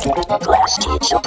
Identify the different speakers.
Speaker 1: Last teacher.